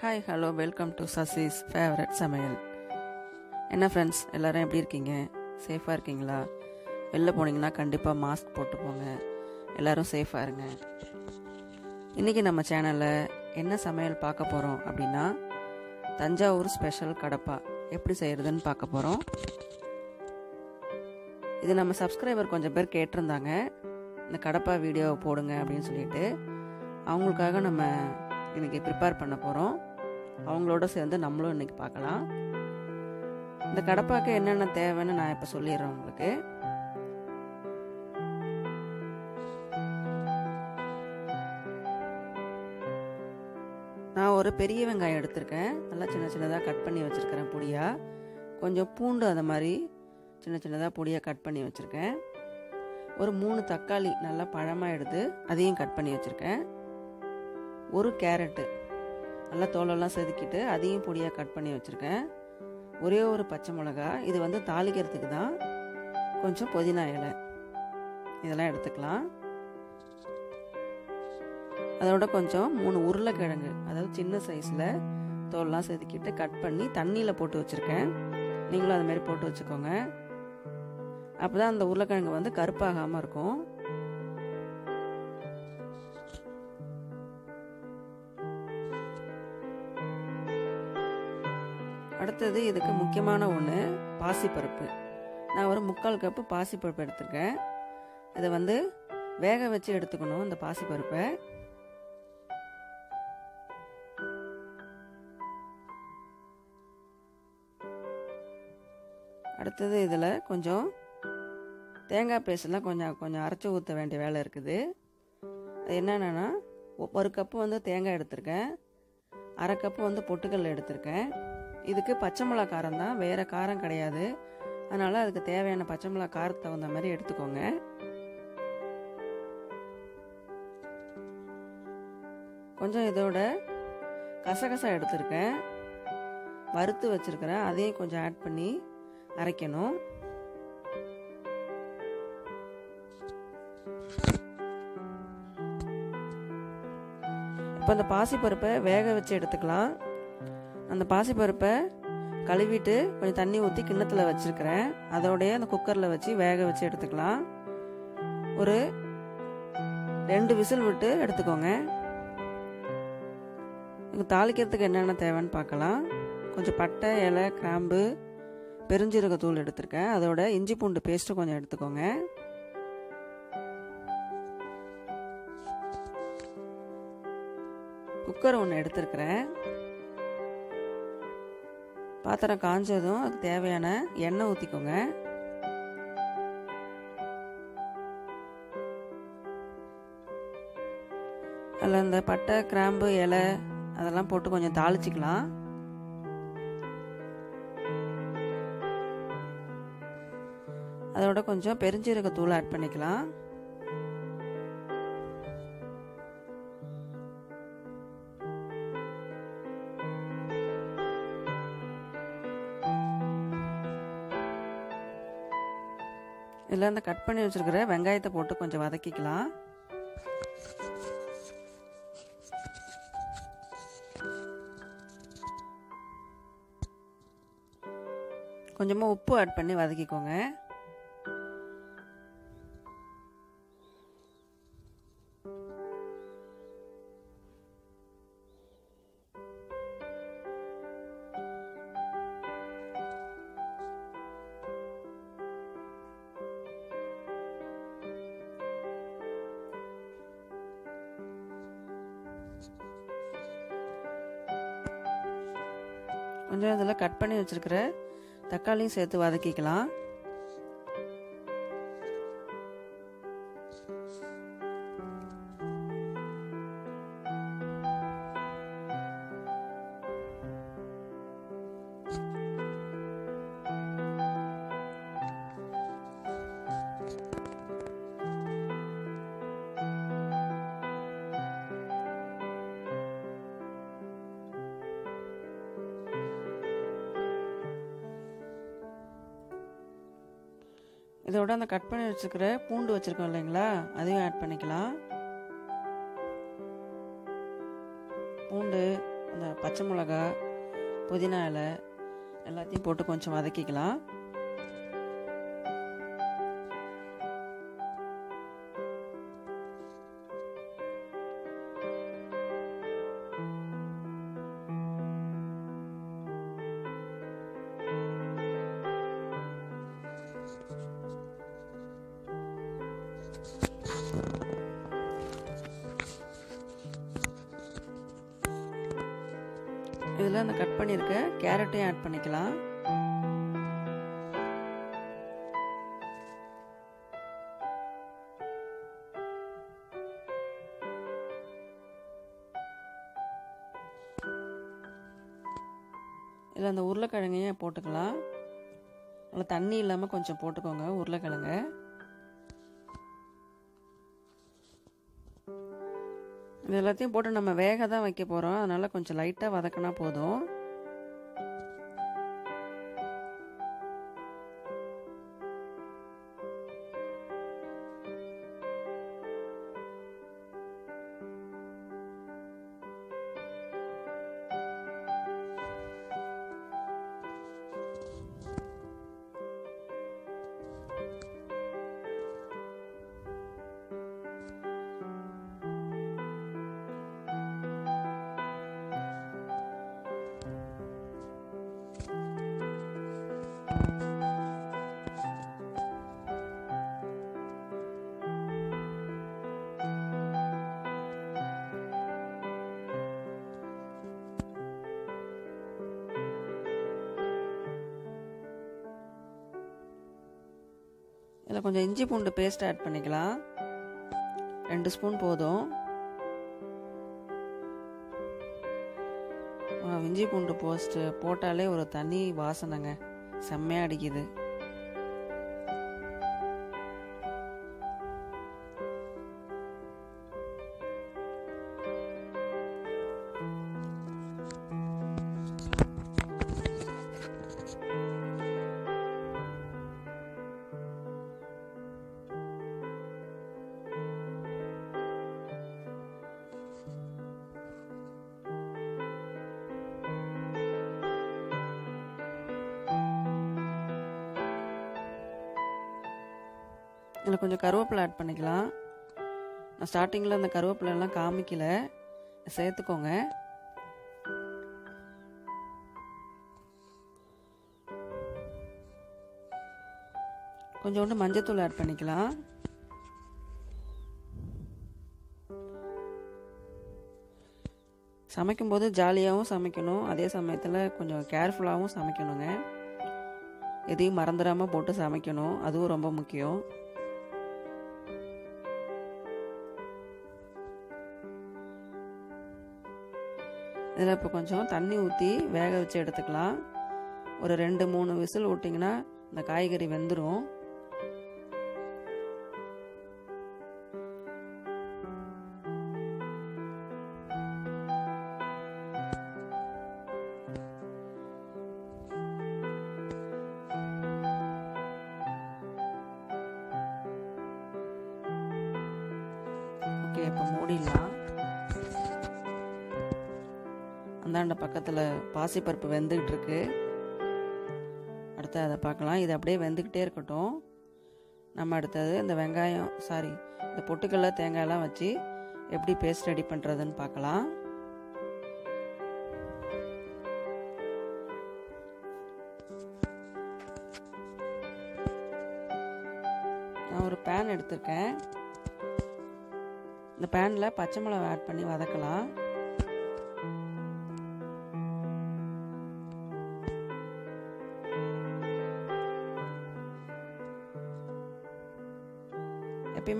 Hi hello welcome to Sasi's favourite சமையல் என்ன friends எல்லோரும் எப்படி இருக்கீங்க? சேஃபாக இருக்கீங்களா? வெளில போனீங்கன்னா கண்டிப்பாக மாஸ்க் போட்டு போங்க. எல்லோரும் சேஃபாக இருங்க. இன்றைக்கி நம்ம சேனலில் என்ன சமையல் பார்க்க போகிறோம் அப்படின்னா தஞ்சாவூர் ஸ்பெஷல் கடப்பா எப்படி செய்கிறதுன்னு பார்க்க போகிறோம் இது நம்ம சப்ஸ்கிரைபர் கொஞ்சம் பேர் கேட்டிருந்தாங்க. இந்த கடப்பா வீடியோ போடுங்க அப்படின்னு சொல்லிட்டு அவங்களுக்காக நம்ம இன்றைக்கி ப்ரிப்பேர் பண்ண போகிறோம் அவங்களோட சேர்ந்து நம்மளும் இன்றைக்கி பார்க்கலாம். இந்த கடப்பாக்க என்னென்ன தேவைன்னு நான் இப்போ சொல்லிடுறேன் உங்களுக்கு. நான் ஒரு பெரிய வெங்காயம் எடுத்திருக்கேன். நல்லா சின்ன சின்னதாக கட் பண்ணி வச்சுருக்கிறேன் பொடியாக கொஞ்சம் பூண்டு அந்த மாதிரி சின்ன சின்னதாக பொடியாக கட் பண்ணி வச்சுருக்கேன். ஒரு மூணு தக்காளி நல்லா பழமாக எடுத்து அதையும் கட் பண்ணி வச்சுருக்கேன். ஒரு கேரட்டு நல்லா தோலெல்லாம் செதுக்கிட்டு அதையும் பொடியாக கட் பண்ணி வச்சுருக்கேன். ஒரே ஒரு பச்சை மிளகா இது வந்து தாளிக்கிறதுக்கு தான் கொஞ்சம் புதினா இலை. இதெல்லாம் எடுத்துக்கலாம். அதோட கொஞ்சம் மூணு உருளைக்கிழங்கு அதாவது சின்ன சைஸில் தோல்லாம் செதுக்கிட்டு கட் பண்ணி தண்ணியில் போட்டு வச்சுருக்கேன். நீங்களும் அது மாதிரி போட்டு வச்சுக்கோங்க. அப்போ தான் அந்த உருளைக்கிழங்கு வந்து கருப்பாகாமல் இருக்கும். அடுத்தது இதுக்கு முக்கியமான ஒன்று பாசிப்பருப்பு. நான் ஒரு முக்கால் கப்பு பாசிப்பருப்பு எடுத்திருக்கேன். இதை வந்து வேக வச்சு எடுத்துக்கணும் இந்த பாசிப்பருப்பை. அடுத்தது இதில் கொஞ்சம் தேங்காய் பேஸ்டெலாம் கொஞ்சம் கொஞ்சம் அரைச்சி ஊற்ற வேண்டிய வேலை இருக்குது. அது என்னென்னா ஒரு கப்பு வந்து தேங்காய் எடுத்திருக்கேன். அரை கப்பு வந்து பொட்டுக்கல் எடுத்திருக்கேன். இதுக்கு பச்சை மிளகா காரம் தான் வேறு காரம் கிடையாது. அதனால் அதுக்கு தேவையான பச்சை மிளகா காரத்துக்கு தகுந்த மாதிரி எடுத்துக்கோங்க. கொஞ்சம் இதோட கசகசா எடுத்திருக்கேன். வறுத்து வச்சுருக்கிறேன் அதையும் கொஞ்சம் ஆட் பண்ணி அரைக்கணும். இப்போ இந்த பாசிப்பருப்பை வேக வச்சு எடுத்துக்கலாம். அந்த பாசிப்பருப்பை கழுவிட்டு கொஞ்சம் தண்ணி ஊற்றி கிண்ணத்தில் வச்சுருக்கிறேன். அதோடைய அந்த குக்கரில் வச்சு வேக வச்சு எடுத்துக்கலாம். ஒரு ரெண்டு விசில் விட்டு எடுத்துக்கோங்க. தாளிக்கிறதுக்கு என்னென்ன தேவைன்னு பார்க்கலாம். கொஞ்சம் பட்டை இலை கிராம்பு பெருஞ்சீரகத்தூள் எடுத்திருக்கேன். அதோட இஞ்சி பூண்டு பேஸ்ட்டு கொஞ்சம் எடுத்துக்கோங்க. குக்கர் ஒன்று எடுத்துருக்கிறேன். பாத்திரம் காஞ்சதும் அதுக்கு தேவையான எண்ணெய் ஊற்றிக்கோங்க அதில் இந்த பட்டை கிராம்பு இலை அதெல்லாம் போட்டு கொஞ்சம் தாளிச்சிக்கலாம். அதோட கொஞ்சம் பெருஞ்சீரகத்தூள் ஆட் பண்ணிக்கலாம். இதில் இந்த கட் பண்ணி வச்சுருக்கிற வெங்காயத்தை போட்டு கொஞ்சம் வதக்கிக்கலாம். கொஞ்சமாக உப்பு ஆட் பண்ணி வதக்கிக்கோங்க. கொஞ்சம் இதில் கட் பண்ணி வச்சுருக்கிற தக்காளியும் சேர்த்து வதக்கிக்கலாம். இதோட அந்த கட் பண்ணி வச்சுருக்கிற பூண்டு வச்சுருக்கோம் இல்லைங்களா? அதையும் ஆட் பண்ணிக்கலாம். பூண்டு அந்த பச்சை மிளகா புதினா இலை எல்லாத்தையும் போட்டு கொஞ்சம் வதக்கிக்கலாம். இதில் அந்த கட் பண்ணியிருக்க கேரட்டையும் ஆட் பண்ணிக்கலாம். இதில் அந்த உருளைக்கிழங்கையும் போட்டுக்கலாம். நல்லா தண்ணி இல்லாமல் கொஞ்சம் போட்டுக்கோங்க உருளைக்கிழங்க. இது எல்லாத்தையும் போட்டு நம்ம வேக தான் வைக்க போகிறோம் அதனால் கொஞ்சம் லைட்டாக வதக்கினா போதும். இதில் கொஞ்சம் இஞ்சி பூண்டு பேஸ்ட் ஆட் பண்ணிக்கலாம். ரெண்டு ஸ்பூன் போதும். இஞ்சி பூண்டு போஸ்ட்டு போட்டாலே ஒரு தனி வாசனைங்க. செம்மையாக அடிக்குது. இதில் கொஞ்சம் கருவேப்பிலை ஆட் பண்ணிக்கலாம். நான் ஸ்டார்டிங்கில் அந்த கருவேப்பிலெல்லாம் காமிக்கல. சேர்த்துக்கோங்க. கொஞ்சோண்டு மஞ்சத்தூள் ஆட் பண்ணிக்கலாம். சமைக்கும்போது ஜாலியாகவும் சமைக்கணும். அதே சமயத்தில் கொஞ்சம் கேர்ஃபுல்லாகவும் சமைக்கணுங்க. எதையும் மறந்துடாமல் போட்டு சமைக்கணும். அதுவும் ரொம்ப முக்கியம். இதில் இப்போ கொஞ்சம் தண்ணி ஊற்றி வேக வச்சு எடுத்துக்கலாம். ஒரு ரெண்டு மூணு விசில் விட்டிங்கன்னா இந்த காய்கறி வெந்துடும் ஓகே இப்போ மூடிடலாம். அந்தாண்ட பக்கத்தில் பாசிப்பருப்பு வெந்துக்கிட்டு இருக்கு அடுத்து அதை பார்க்கலாம். இது அப்படியே வெந்துக்கிட்டே இருக்கட்டும். நம்ம அடுத்தது இந்த வெங்காயம் சாரி இந்த பொட்டுக்கல்ல தேங்காயெல்லாம் வச்சு எப்படி பேஸ்ட் ரெடி பண்ணுறதுன்னு பார்க்கலாம். நான் ஒரு பேன் எடுத்திருக்கேன். இந்த பேனில் பச்சை மிளகா ஆட் பண்ணி வதக்கலாம்.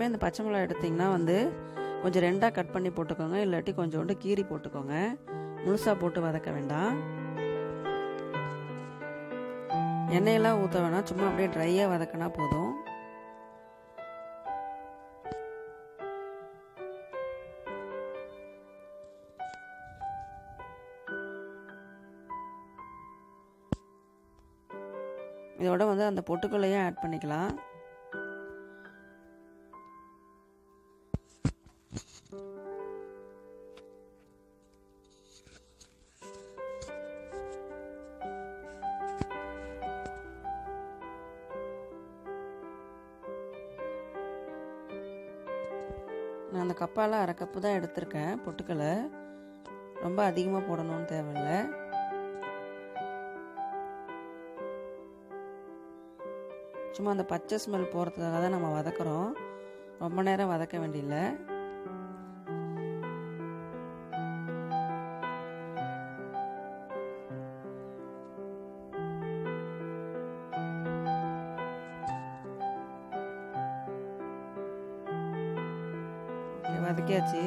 எப்பயுமே இந்த பச்சை மிளகா எடுத்திங்கன்னா வந்து கொஞ்சம் ரெண்டாக கட் பண்ணி போட்டுக்கோங்க. இல்லாட்டி கொஞ்சோண்டு கீரி போட்டுக்கோங்க. முழுசாக போட்டு வதக்க வேண்டாம். எண்ணெயெல்லாம் ஊற்ற வேணாம். சும்மா அப்படியே ட்ரையாக வதக்கினா போதும். இதோட வந்து அந்த பொட்டுக்கல்லையும் ஆட் பண்ணிக்கலாம். நான் அந்த கப்பால் அரை கப்பு தான் எடுத்திருக்கேன். பொட்டுக்கலை ரொம்ப அதிகமாக போடணும்னு தேவையில்லை. சும்மா அந்த பச்சை ஸ்மெல் போகிறதுக்காக தான் நம்ம வதக்குறோம். ரொம்ப நேரம் வதக்க வேண்டியில்லை வதக்கியாச்சு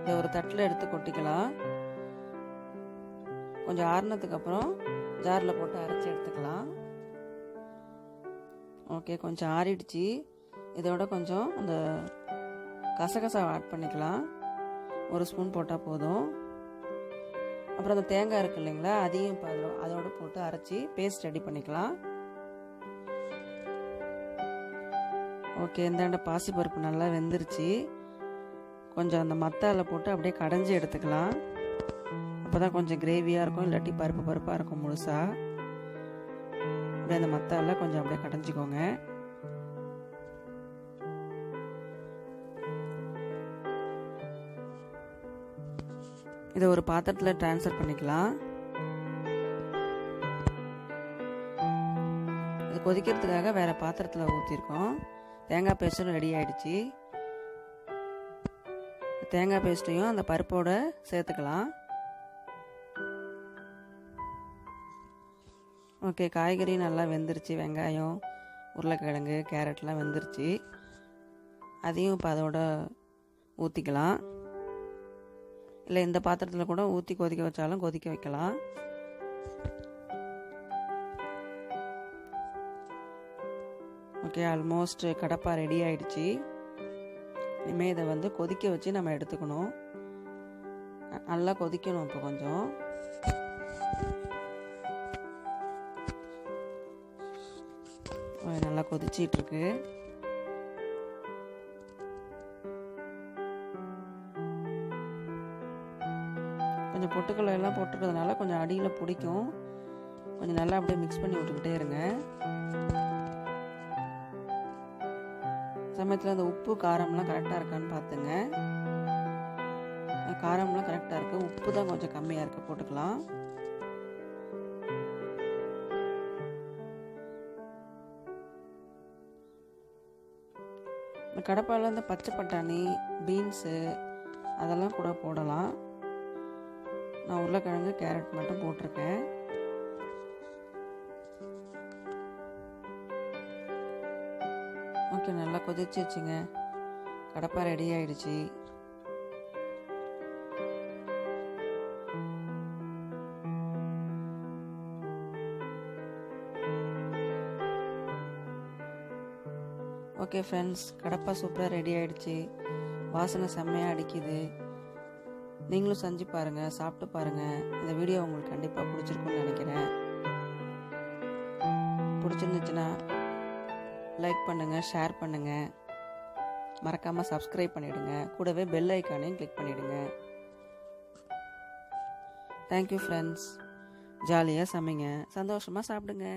இதை ஒரு தட்டில் எடுத்து கொட்டிக்கலாம். கொஞ்சம் ஆறுனதுக்கப்புறம் ஜாரில் போட்டு அரைச்சி எடுத்துக்கலாம். ஓகே கொஞ்சம் ஆறிடுச்சு. இதோட கொஞ்சம் அந்த கசகசாவை ஆட் பண்ணிக்கலாம். ஒரு ஸ்பூன் போட்டால் போதும். அப்புறம் அந்த தேங்காய் இருக்கு இல்லைங்களா அதையும் இப்போ அதில் அதோட போட்டு அரைச்சி பேஸ்ட் ரெடி பண்ணிக்கலாம். ஓகே இந்தாண்ட பாசிப்பருப்பு நல்லா வெந்துருச்சு. கொஞ்சம் அந்த மத்தால போட்டு அப்படியே கடைஞ்சி எடுத்துக்கலாம். அப்போ தான் கொஞ்சம் கிரேவியாக இருக்கும் இல்லாட்டி பருப்பு பருப்பாக இருக்கும் முழுசாக அப்படியே அந்த மத்தால கொஞ்சம் அப்படியே கடைஞ்சிக்கோங்க. இதை ஒரு பாத்திரத்தில் ட்ரான்ஸ்ஃபர் பண்ணிக்கலாம். இது கொதிக்கிறதுக்காக வேறு பாத்திரத்தில் ஊற்றிருக்கோம் தேங்காய் பேஸ்ட்டும் ரெடி ஆகிடுச்சி தேங்காய் பேஸ்ட்டையும் அந்த பருப்போட சேர்த்துக்கலாம். ஓகே காய்கறி நல்லா வெந்துருச்சு வெங்காயம் உருளைக்கிழங்கு கேரட்லாம் வெந்துருச்சு. அதையும் இப்போ அதோட ஊற்றிக்கலாம் இல்லை இந்த பாத்திரத்தில் கூட ஊற்றி கொதிக்க வச்சாலும் கொதிக்க வைக்கலாம். ஓகே ஆல்மோஸ்ட் கடப்பா ரெடி ஆயிடுச்சு. இனிமேல் இதை வந்து கொதிக்க வச்சு நம்ம எடுத்துக்கணும். நல்லா கொதிக்கணும் இப்போ கொஞ்சம். நல்லா கொதிச்சிட்டு இருக்கு. கொஞ்சம் பொட்டுக்கடலை எல்லாம் போட்டுக்கிறதுனால கொஞ்சம் அடியில் பிடிக்கும். கொஞ்சம் நல்லா அப்படியே மிக்ஸ் பண்ணி விட்டுக்கிட்டே இருங்க. சமயத்தில் அந்த உப்பு காரம்லாம் கரெக்டாக இருக்கான்னு பார்த்துங்க காரம்லாம் கரெக்டாக இருக்குது உப்பு தான் கொஞ்சம் கம்மியாக இருக்குது போட்டுக்கலாம். இந்த கடப்பாவில் இந்த பச்சை பட்டாணி பீன்ஸு அதெல்லாம் கூட போடலாம். நான் உருளைக்கிழங்கு கேரட் மட்டும் போட்டிருக்கேன். வரைக்கும் நல்லா கொதிச்சு வச்சுங்க. கடப்பா ரெடி ஆயிடுச்சு. ஓகே ஃப்ரெண்ட்ஸ் கடப்பா சூப்பராக ரெடி ஆயிடுச்சு. வாசனை செம்மையாக அடிக்குது. நீங்களும் செஞ்சு பாருங்கள் சாப்பிட்டு பாருங்கள் இந்த வீடியோ உங்களுக்கு கண்டிப்பாக பிடிச்சிருக்குன்னு நினைக்கிறேன். பிடிச்சிருந்துச்சுன்னா லைக் பண்ணுங்கள் ஷேர் பண்ணுங்கள் மறக்காமல் சப்ஸ்கிரைப் பண்ணிவிடுங்க கூடவே பெல் ஐக்கானையும் கிளிக் பண்ணிவிடுங்க தேங்க்யூ ஃப்ரெண்ட்ஸ் ஜாலியாக சமைங்க. சந்தோஷமாக சாப்பிடுங்க.